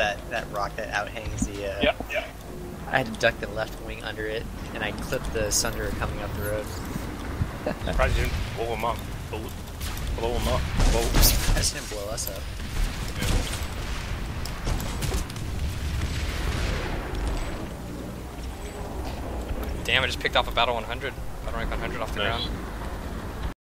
that that rock that outhangs the. Uh, Yep, yep. I had to duck the left wing under it, and I clipped the Sunderer coming up the road. Surprised you didn't blow him up. Blow, blow him up. Blow. I'm surprised didn't blow us up. Damn, I just picked off a Battle 100. Battle rank 100 off the Nice. ground.